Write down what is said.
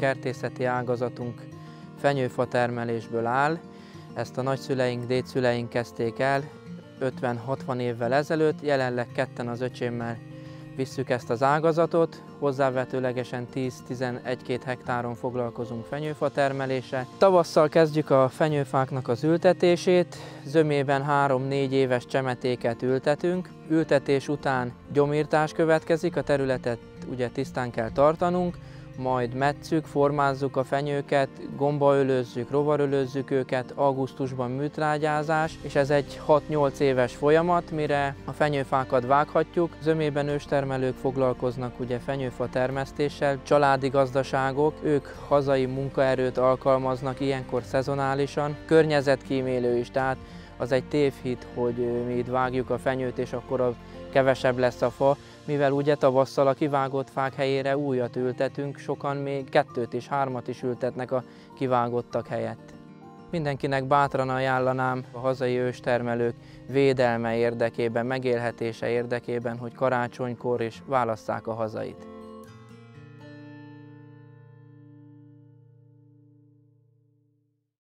kertészeti ágazatunk fenyőfa termelésből áll. Ezt a nagyszüleink, dédszüleink kezdték el 50-60 évvel ezelőtt, jelenleg ketten az öcsémmel visszük ezt az ágazatot, hozzávetőlegesen 10-11-2 hektáron foglalkozunk fenyőfa termelése. Tavasszal kezdjük a fenyőfáknak az ültetését, zömében 3-4 éves csemetéket ültetünk. Ültetés után gyomírtás következik, a területet ugye tisztán kell tartanunk, majd metszük, formázzuk a fenyőket, gombaölözzük, rovarölözzük őket, augusztusban műtrágyázás, és ez egy 6-8 éves folyamat, mire a fenyőfákat vághatjuk. Zömében őstermelők foglalkoznak ugye fenyőfa termesztéssel, családi gazdaságok, ők hazai munkaerőt alkalmaznak ilyenkor szezonálisan, környezetkímélő is, tehát az egy tévhit, hogy mi itt vágjuk a fenyőt, és akkor a kevesebb lesz a fa, mivel ugye tavasszal a kivágott fák helyére újat ültetünk, sokan még kettőt és hármat is ültetnek a kivágottak helyett. Mindenkinek bátran ajánlanám a hazai őstermelők védelme érdekében, megélhetése érdekében, hogy karácsonykor is válasszák a hazait.